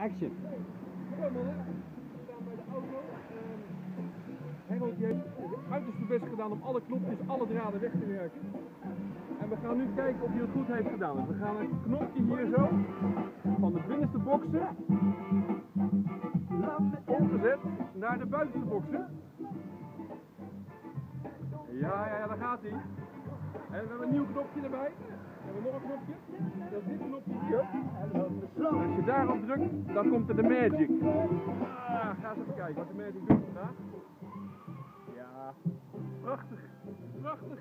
Action. Harold heeft zijn uiterste best gedaan om alle knopjes, alle draden weg te werken. En we gaan nu kijken of hij het goed heeft gedaan. We gaan een knopje hier zo van de binnenste boxen omgezet naar de buitenste boxen. Ja, ja, ja, daar gaat hij. En we hebben een nieuw knopje erbij. We hebben nog een knopje. Dat is dit knopje hier. Als je daarop drukt, dan komt er de magic. Ah, ga eens even kijken wat de magic doet vandaag. Ja, prachtig, prachtig.